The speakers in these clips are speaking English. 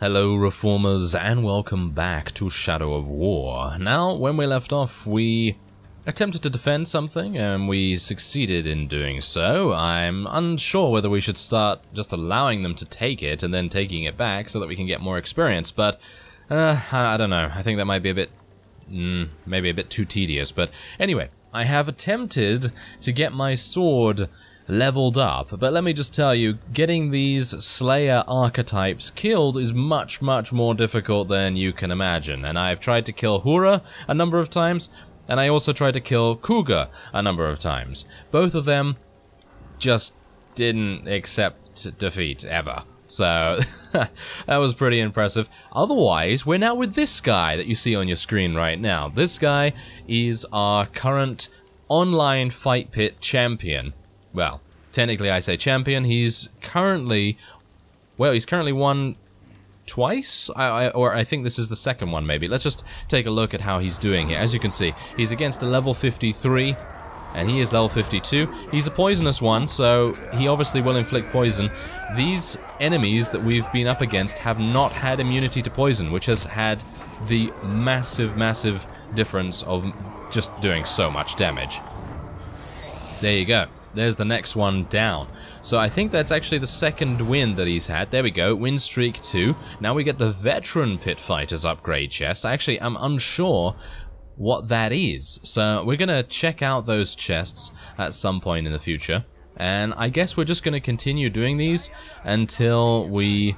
Hello reformers and welcome back to Shadow of War. Now, when we left off, we attempted to defend something and we succeeded in doing so. I'm unsure whether we should start just allowing them to take it and then taking it back so that we can get more experience, but uh, I don't know. I think that might be a bit, mm, maybe a bit too tedious, but anyway, I have attempted to get my sword leveled up. But let me just tell you, getting these Slayer archetypes killed is much, much more difficult than you can imagine. And I've tried to kill Hura a number of times, and I also tried to kill Kuga a number of times. Both of them just didn't accept defeat, ever. So, that was pretty impressive. Otherwise, we're now with this guy that you see on your screen right now. This guy is our current online fight pit champion well, technically I say champion. He's currently, well, he's currently won twice, I, I, or I think this is the second one maybe. Let's just take a look at how he's doing here. As you can see, he's against a level 53, and he is level 52. He's a poisonous one, so he obviously will inflict poison. These enemies that we've been up against have not had immunity to poison, which has had the massive, massive difference of just doing so much damage. There you go. There's the next one down. So I think that's actually the second win that he's had. There we go, win streak 2. Now we get the Veteran Pit Fighters upgrade chest. Actually, I'm unsure what that is. So we're going to check out those chests at some point in the future. And I guess we're just going to continue doing these until we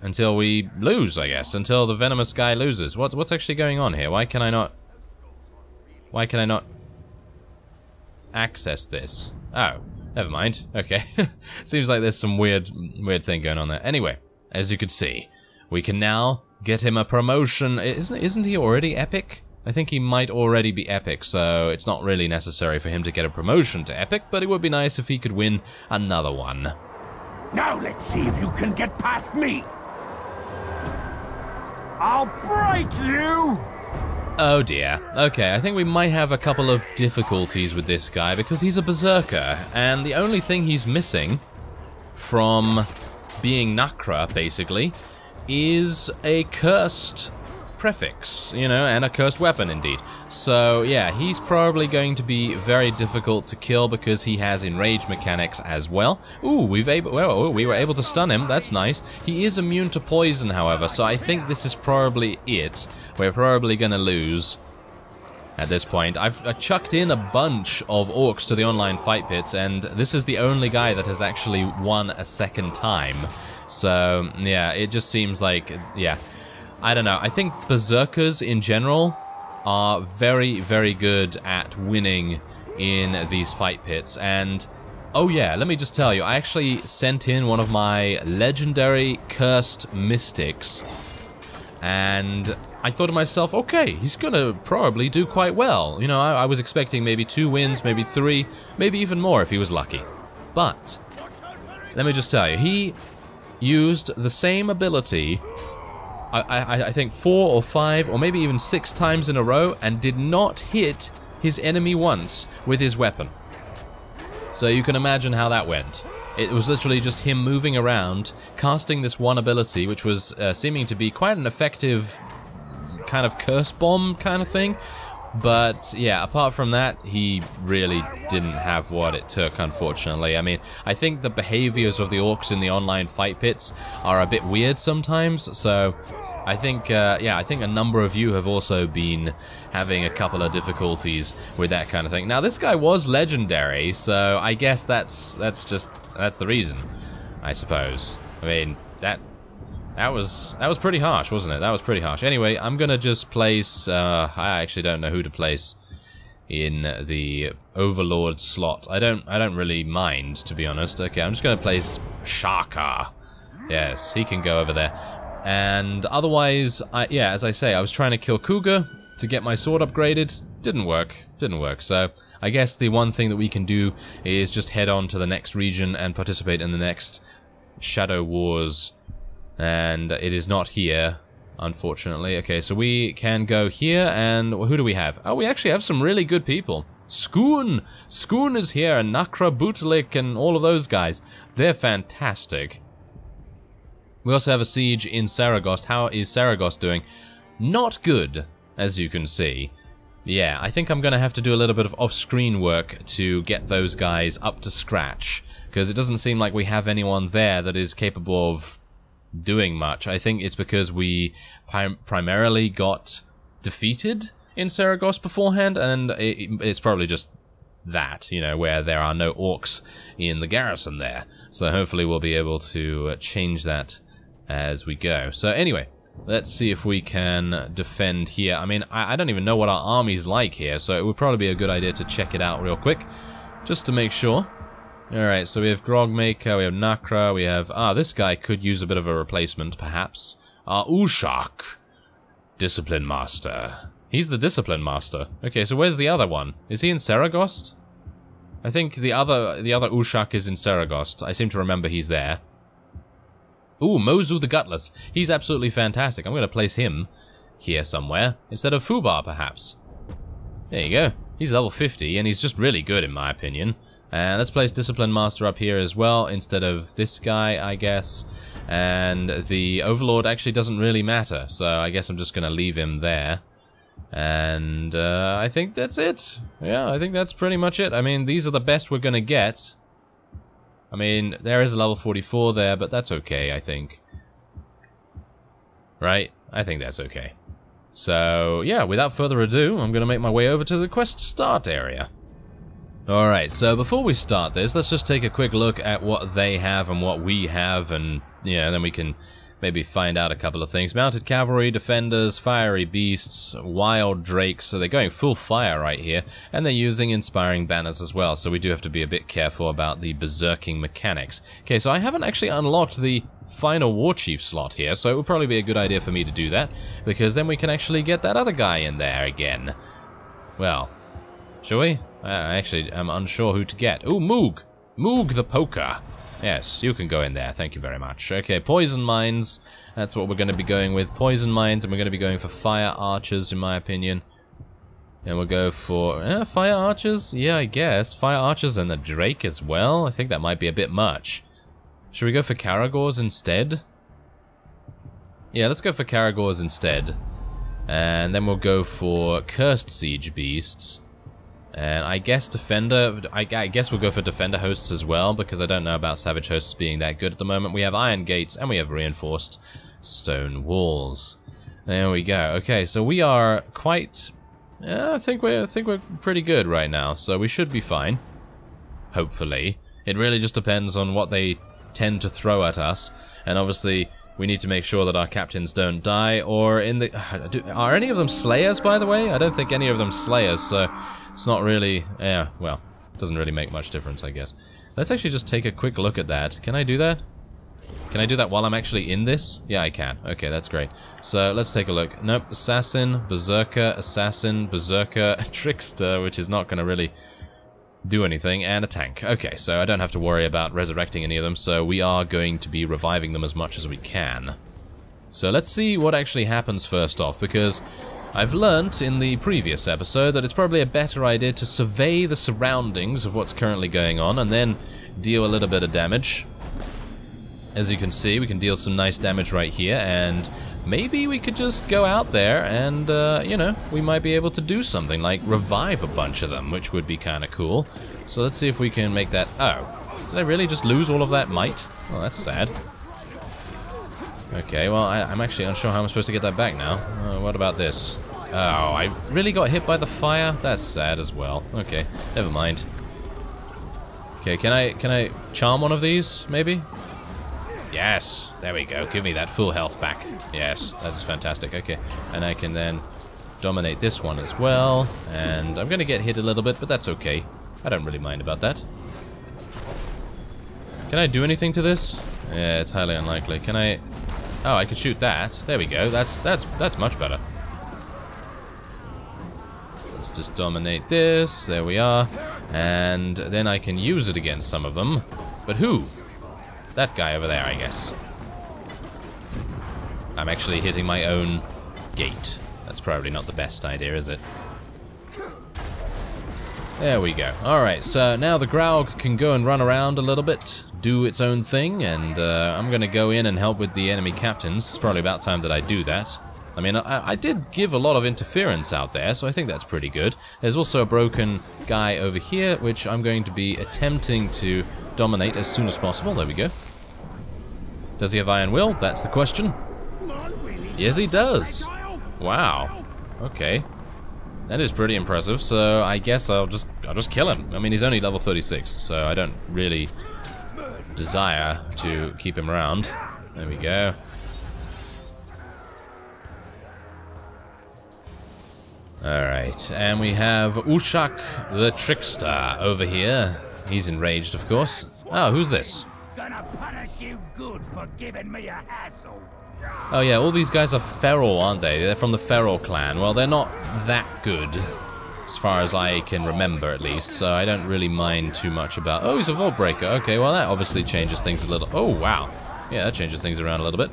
until we lose, I guess. Until the venomous guy loses. What's what's actually going on here? Why can I not Why can I not access this? Oh, never mind. Okay. Seems like there's some weird, weird thing going on there. Anyway, as you could see, we can now get him a promotion. Isn't, isn't he already epic? I think he might already be epic, so it's not really necessary for him to get a promotion to epic, but it would be nice if he could win another one. Now let's see if you can get past me. I'll break you! Oh dear. Okay, I think we might have a couple of difficulties with this guy because he's a berserker, and the only thing he's missing from being Nakra, basically, is a cursed prefix, you know, and a cursed weapon indeed. So yeah, he's probably going to be very difficult to kill because he has enrage mechanics as well. Ooh, we've able well, oh, we were able to stun him. That's nice. He is immune to poison, however, so I think this is probably it. We're probably gonna lose at this point. I've I chucked in a bunch of orcs to the online fight pits, and this is the only guy that has actually won a second time. So, yeah, it just seems like, yeah, I don't know. I think berserkers in general are very, very good at winning in these fight pits. And, oh yeah, let me just tell you, I actually sent in one of my legendary cursed mystics. And I thought to myself, okay, he's gonna probably do quite well. You know, I, I was expecting maybe two wins, maybe three, maybe even more if he was lucky. But, let me just tell you, he used the same ability I, I, I think four or five or maybe even six times in a row and did not hit his enemy once with his weapon. So you can imagine how that went. It was literally just him moving around, casting this one ability, which was uh, seeming to be quite an effective kind of curse bomb kind of thing, but yeah, apart from that, he really didn't have what it took, unfortunately. I mean, I think the behaviors of the orcs in the online fight pits are a bit weird sometimes, so I think, uh, yeah, I think a number of you have also been having a couple of difficulties with that kind of thing. Now, this guy was legendary, so I guess that's that's just that's the reason, I suppose. I mean, that that was that was pretty harsh, wasn't it? That was pretty harsh. Anyway, I'm gonna just place. Uh, I actually don't know who to place in the Overlord slot. I don't. I don't really mind, to be honest. Okay, I'm just gonna place Shaka. Yes, he can go over there. And otherwise, I, yeah, as I say, I was trying to kill Kuga to get my sword upgraded. Didn't work. Didn't work. So I guess the one thing that we can do is just head on to the next region and participate in the next Shadow Wars and it is not here, unfortunately. Okay, so we can go here, and who do we have? Oh, we actually have some really good people. Skoon! Skoon is here, and Nakra Butalik, and all of those guys. They're fantastic. We also have a siege in Seregost. How is Seregost doing? Not good, as you can see. Yeah, I think I'm going to have to do a little bit of off-screen work to get those guys up to scratch, because it doesn't seem like we have anyone there that is capable of doing much. I think it's because we prim primarily got defeated in Seregost beforehand, and it, it's probably just that, you know, where there are no orcs in the garrison there. So hopefully we'll be able to uh, change that as we go. So anyway, let's see if we can defend here. I mean, I, I don't even know what our army's like here, so it would probably be a good idea to check it out real quick, just to make sure. Alright, so we have Grogmaker, we have Nakra, we have... Ah, this guy could use a bit of a replacement, perhaps. Ah, Ushak. Discipline Master. He's the Discipline Master. Okay, so where's the other one? Is he in Seregost? I think the other the other Ushak is in Seregost. I seem to remember he's there. Ooh, Mozu the Gutless. He's absolutely fantastic. I'm going to place him here somewhere, instead of Fubar, perhaps. There you go. He's level 50, and he's just really good, in my opinion. And let's place Discipline Master up here as well, instead of this guy, I guess. And the Overlord actually doesn't really matter, so I guess I'm just going to leave him there. And uh, I think that's it. Yeah, I think that's pretty much it. I mean, these are the best we're going to get. I mean, there is a level 44 there, but that's okay, I think. Right? I think that's okay. So, yeah, without further ado, I'm going to make my way over to the quest start area. Alright, so before we start this, let's just take a quick look at what they have and what we have, and, yeah, then we can maybe find out a couple of things. Mounted cavalry, defenders, fiery beasts, wild drakes, so they're going full fire right here, and they're using inspiring banners as well, so we do have to be a bit careful about the berserking mechanics. Okay, so I haven't actually unlocked the final war chief slot here, so it would probably be a good idea for me to do that, because then we can actually get that other guy in there again. Well, shall we? I actually am unsure who to get. Ooh, Moog! Moog the Poker! Yes, you can go in there. Thank you very much. Okay, poison mines. That's what we're going to be going with. Poison mines, and we're going to be going for fire archers, in my opinion. And we'll go for... Eh, fire archers? Yeah, I guess. Fire archers and the drake as well? I think that might be a bit much. Should we go for Caragors instead? Yeah, let's go for Caragors instead. And then we'll go for Cursed Siege Beasts. And I guess Defender, I, I, guess we'll go for Defender hosts as well, because I don't know about Savage hosts being that good at the moment. We have Iron Gates, and we have Reinforced Stone Walls. There we go. Okay, so we are quite... I think we're, I think we're pretty good right now, so we should be fine. Hopefully. It really just depends on what they tend to throw at us, and obviously we need to make sure that our captains don't die, or in the... Are any of them Slayers, by the way? I don't think any of them Slayers, so it's not really... Yeah, well, doesn't really make much difference, I guess. Let's actually just take a quick look at that. Can I do that? Can I do that while I'm actually in this? Yeah, I can. Okay, that's great. So, let's take a look. Nope, Assassin, Berserker, Assassin, Berserker, Trickster, which is not going to really do anything, and a tank. Okay, so I don't have to worry about resurrecting any of them, so we are going to be reviving them as much as we can. So let's see what actually happens first off, because I've learnt in the previous episode that it's probably a better idea to survey the surroundings of what's currently going on and then deal a little bit of damage. As you can see, we can deal some nice damage right here, and maybe we could just go out there and, uh, you know, we might be able to do something, like revive a bunch of them, which would be kind of cool. So let's see if we can make that... Oh, did I really just lose all of that might? Oh, that's sad. Okay, well, I, am actually unsure how I'm supposed to get that back now. Uh, what about this? Oh, I really got hit by the fire? That's sad as well. Okay, never mind. Okay, can I can I charm one of these, maybe? Yes, there we go. Give me that full health back. Yes, that is fantastic. Okay, and I can then dominate this one as well. And I'm going to get hit a little bit, but that's okay. I don't really mind about that. Can I do anything to this? Yeah, it's highly unlikely. Can I... Oh, I can shoot that. There we go. That's that's that's much better. Let's just dominate this. There we are. And then I can use it against some of them. But who? That guy over there, I guess. I'm actually hitting my own gate. That's probably not the best idea, is it? There we go. Alright, so now the Graug can go and run around a little bit, do its own thing, and uh, I'm going to go in and help with the enemy captains. It's probably about time that I do that. I mean, I, I, did give a lot of interference out there, so I think that's pretty good. There's also a broken guy over here, which I'm going to be attempting to dominate as soon as possible. There we go. Does he have Iron Will? That's the question. Yes, he does. Wow. Okay. That is pretty impressive, so I guess I'll just I'll just kill him. I mean, he's only level 36, so I don't really desire to keep him around. There we go. Alright, and we have Ushak the Trickster over here. He's enraged, of course. Oh, who's this? Gonna punish you good for giving me a hassle. Oh yeah, all these guys are feral, aren't they? They're from the feral clan. Well, they're not that good, as far as I can remember at least, so I don't really mind too much about... Oh, he's a Vault Breaker. Okay, well that obviously changes things a little... Oh, wow. Yeah, that changes things around a little bit.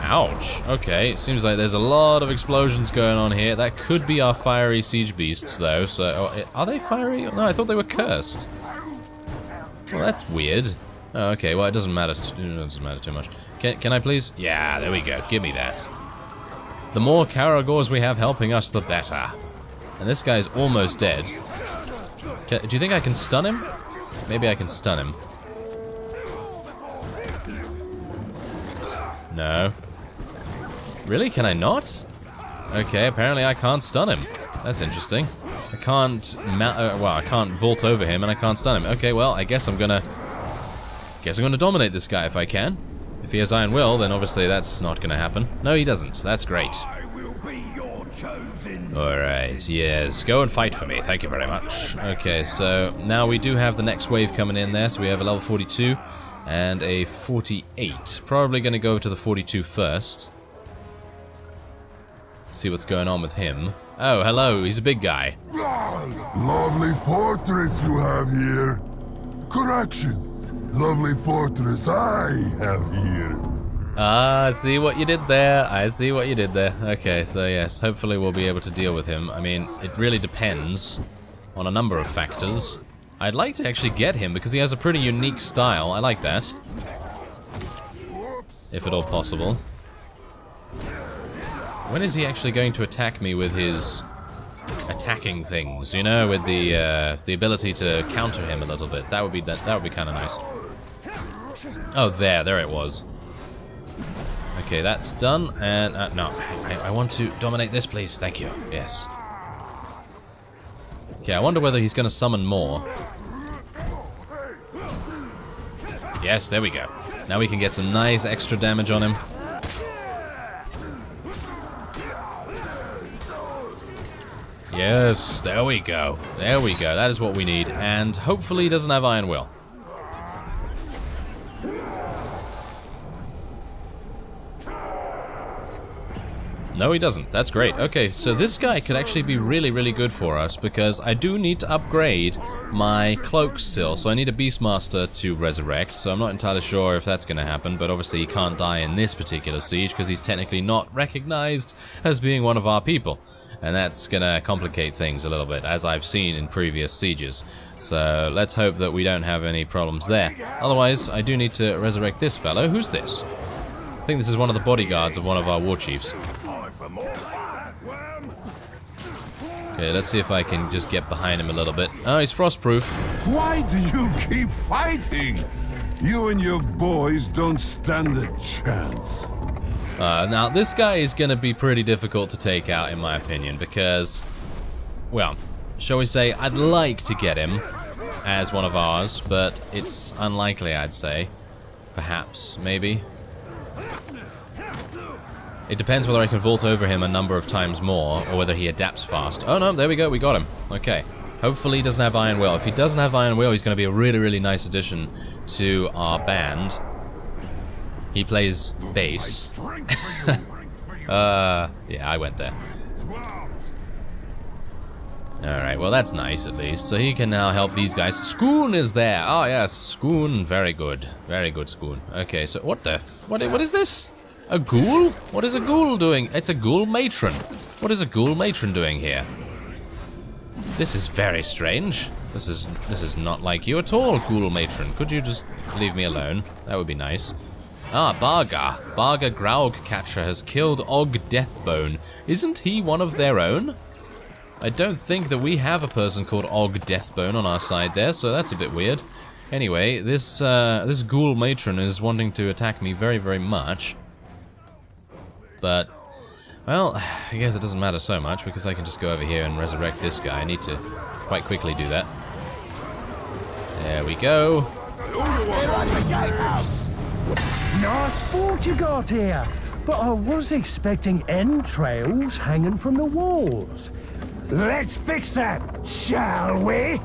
Ouch. Okay, it seems like there's a lot of explosions going on here. That could be our fiery siege beasts, though. So, oh, are they fiery? No, I thought they were cursed. Well, that's weird. Oh, okay, well, it doesn't matter. It doesn't matter too much. Can, can I please? Yeah, there we go. Give me that. The more Caragors we have helping us, the better. And this guy's almost dead. Can, do you think I can stun him? Maybe I can stun him. No. Really? Can I not? Okay, apparently I can't stun him. That's interesting. I can't uh, well, I can't vault over him and I can't stun him. Okay, well, I guess I'm gonna guess I'm gonna dominate this guy if I can. If he has Iron Will, then obviously that's not gonna happen. No, he doesn't. That's great. Alright, yes. Go and fight for me. Thank you very much. Okay, so now we do have the next wave coming in there. So we have a level 42 and a 48. Probably going to go to the 42 first. See what's going on with him. Oh, hello, he's a big guy. Lovely fortress you have here. Correction. Lovely fortress I have here. Ah, I see what you did there. I see what you did there. Okay, so yes, hopefully we'll be able to deal with him. I mean, it really depends on a number of factors. I'd like to actually get him because he has a pretty unique style. I like that. If at all possible. When is he actually going to attack me with his attacking things? You know, with the uh, the ability to counter him a little bit. That would be that, that would be kind of nice. Oh, there, there it was. Okay, that's done. And uh, no, I, I want to dominate this, please. Thank you. Yes. Okay, I wonder whether he's going to summon more. Yes, there we go. Now we can get some nice extra damage on him. Yes, there we go. There we go. That is what we need. And hopefully he doesn't have Iron Will. No, he doesn't. That's great. Okay, so this guy could actually be really, really good for us because I do need to upgrade my cloak still. So I need a Beastmaster to resurrect. So I'm not entirely sure if that's going to happen, but obviously he can't die in this particular siege because he's technically not recognized as being one of our people and that's going to complicate things a little bit, as I've seen in previous sieges. So let's hope that we don't have any problems there. Otherwise, I do need to resurrect this fellow. Who's this? I think this is one of the bodyguards of one of our war chiefs. Okay, let's see if I can just get behind him a little bit. Oh, he's frostproof. Why do you keep fighting? You and your boys don't stand a chance. Uh, now, this guy is going to be pretty difficult to take out, in my opinion, because, well, shall we say, I'd like to get him as one of ours, but it's unlikely, I'd say. Perhaps, maybe. It depends whether I can vault over him a number of times more, or whether he adapts fast. Oh no, there we go, we got him. Okay. Hopefully he doesn't have Iron Will. If he doesn't have Iron Will, he's going to be a really, really nice addition to our band. He plays bass. uh, yeah, I went there. Alright, well that's nice at least. So he can now help these guys. Skoon is there! Oh yes, Skoon, very good. Very good Skoon. Okay, so what the... What, what is this? A ghoul? What is a ghoul doing? It's a ghoul matron. What is a ghoul matron doing here? This is very strange. This is this is not like you at all, ghoul matron. Could you just leave me alone? That would be nice. Ah, Barga. Barga Graug Catcher has killed Og Deathbone. Isn't he one of their own? I don't think that we have a person called Og Deathbone on our side there, so that's a bit weird. Anyway, this uh, this ghoul matron is wanting to attack me very, very much. But, well, I guess it doesn't matter so much because I can just go over here and resurrect this guy. I need to quite quickly do that. There we go. Nice fort you got here, but I was expecting entrails hanging from the walls. Let's fix that, shall we?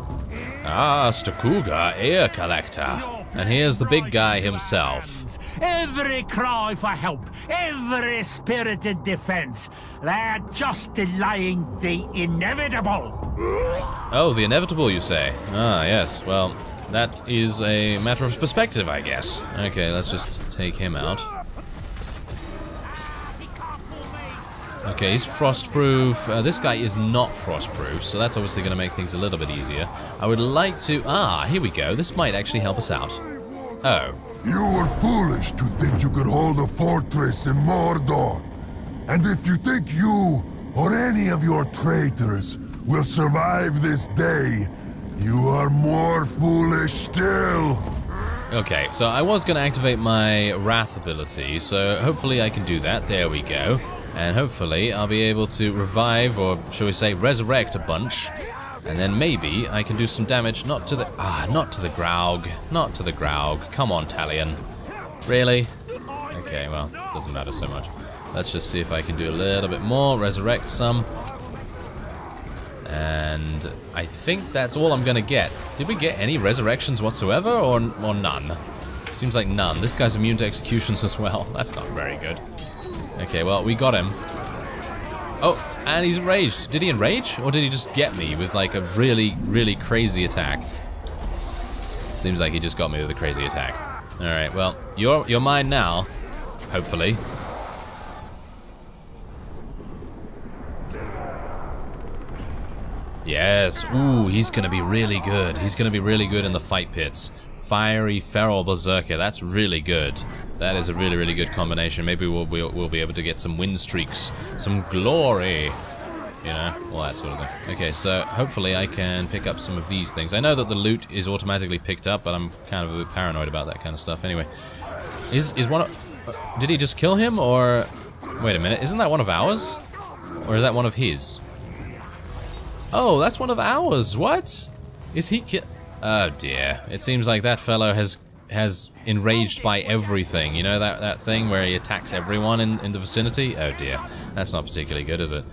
Ah, Stakuga, ear collector. And here's the big guy himself. Every cry for help, every spirited defense, they're just delaying the inevitable. Oh, the inevitable, you say? Ah, yes. Well, that is a matter of perspective, I guess. Okay, let's just take him out. Okay, he's frostproof. Uh, this guy is not frostproof, so that's obviously going to make things a little bit easier. I would like to... Ah, here we go. This might actually help us out. Oh. You were foolish to think you could hold a fortress in Mordor. And if you think you or any of your traitors will survive this day, you are more foolish still. Okay, so I was going to activate my Wrath ability, so hopefully I can do that. There we go. And hopefully I'll be able to revive, or shall we say resurrect a bunch. And then maybe I can do some damage, not to the... Ah, not to the Graug. Not to the Graug. Come on, Talion. Really? Okay, well, doesn't matter so much. Let's just see if I can do a little bit more, resurrect some. And I think that's all I'm going to get. Did we get any resurrections whatsoever, or, or none? Seems like none. This guy's immune to executions as well. That's not very good. Okay, well, we got him. Oh, and he's enraged. Did he enrage? Or did he just get me with like a really, really crazy attack? Seems like he just got me with a crazy attack. Alright, well, you're, you're mine now. Hopefully. Yes. Ooh, he's to be really good. He's to be really good in the fight pits. Fiery Feral Berserker. That's really good. That is a really, really good combination. Maybe we'll, we'll, we'll be able to get some win streaks. Some glory. You know, all that sort of thing. Okay, so hopefully I can pick up some of these things. I know that the loot is automatically picked up, but I'm kind of a bit paranoid about that kind of stuff. Anyway, is is one of... Did he just kill him, or... Wait a minute, isn't that one of ours? Or is that one of his? Oh, that's one of ours. What? Is he ki- Oh dear. It seems like that fellow has has enraged by everything. You know that, that thing where he attacks everyone in, in the vicinity? Oh dear. That's not particularly good, is it?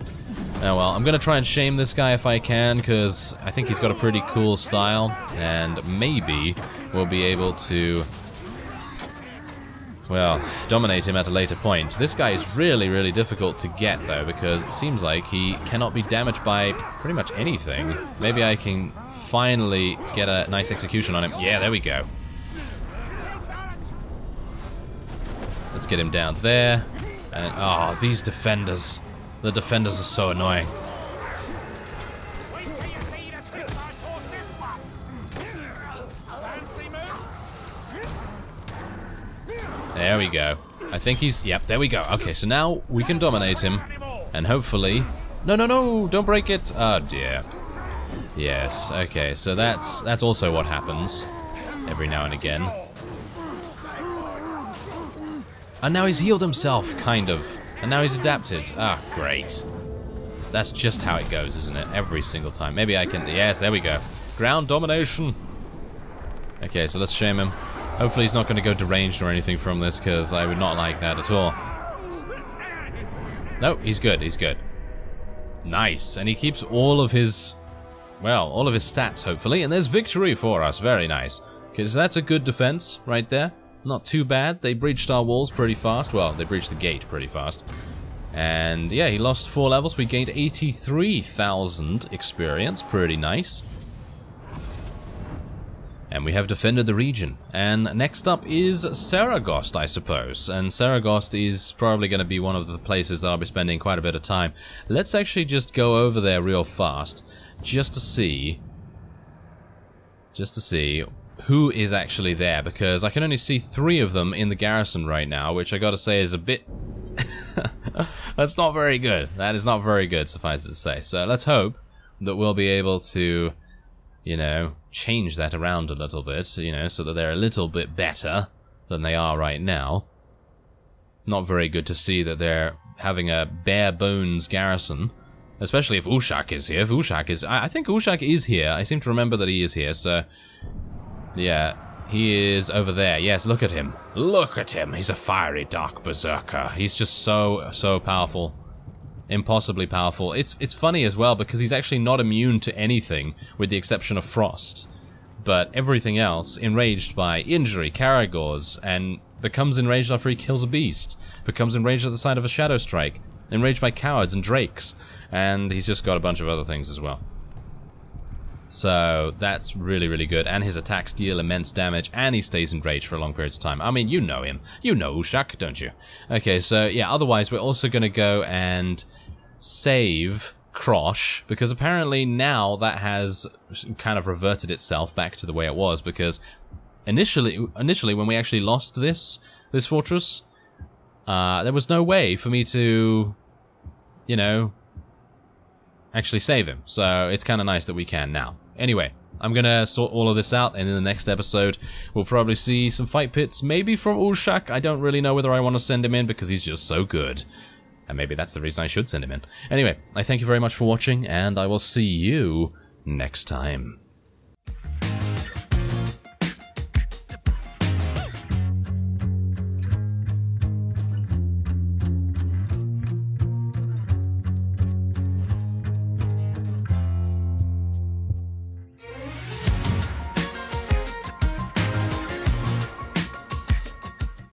Oh well, I'm to try and shame this guy if I can, because I think he's got a pretty cool style, and maybe we'll be able to, well, dominate him at a later point. This guy is really, really difficult to get, though, because it seems like he cannot be damaged by pretty much anything. Maybe I can finally get a nice execution on him. Yeah, there we go. Let's get him down there. And, oh, these defenders. The defenders are so annoying. There we go. I think he's... Yep, there we go. Okay, so now we can dominate him. And hopefully... No, no, no! Don't break it! Oh, dear. Yes, okay, so that's that's also what happens every now and again. And now he's healed himself, kind of. And now he's adapted. Ah, great. That's just how it goes, isn't it? Every single time. Maybe I can... Yes, there we go. Ground domination. Okay, so let's shame him. Hopefully he's not going to go deranged or anything from this, because I would not like that at all. No, he's good. He's good. Nice. And he keeps all of his... Well, all of his stats, hopefully. And there's victory for us. Very nice. Because that's a good defense right there. Not too bad. They breached our walls pretty fast. Well, they breached the gate pretty fast. And yeah, he lost four levels. We gained 83,000 experience. Pretty nice. And we have defended the region. And next up is Seregost, I suppose. And Seregost is probably going to be one of the places that I'll be spending quite a bit of time. Let's actually just go over there real fast, just to see... Just to see who is actually there, because I can only see three of them in the garrison right now, which I gotta say is a bit... That's not very good. That is not very good, suffice it to say. So let's hope that we'll be able to, you know, change that around a little bit, you know, so that they're a little bit better than they are right now. Not very good to see that they're having a bare bones garrison. Especially if Ushak is here. If Ushak is... I, I think Ushak is here. I seem to remember that he is here, so... Yeah, he is over there. Yes, look at him. Look at him. He's a fiery dark berserker. He's just so, so powerful. Impossibly powerful. It's, it's funny as well because he's actually not immune to anything with the exception of frost. But everything else, enraged by injury, Caragors, and becomes enraged after he kills a beast. Becomes enraged at the sight of a shadow strike. Enraged by cowards and drakes. And he's just got a bunch of other things as well. So that's really, really good. And his attacks deal immense damage, and he stays enraged for a long period of time. I mean, you know him. You know Ushak, don't you? Okay, so yeah, otherwise we're also going to go and save Krosh, because apparently now that has kind of reverted itself back to the way it was, because initially, initially when we actually lost this, this fortress, uh, there was no way for me to, you know, actually save him. So it's kind of nice that we can now. Anyway, I'm gonna sort all of this out, and in the next episode, we'll probably see some fight pits, maybe from Ushak. I don't really know whether I want to send him in because he's just so good. And maybe that's the reason I should send him in. Anyway, I thank you very much for watching, and I will see you next time.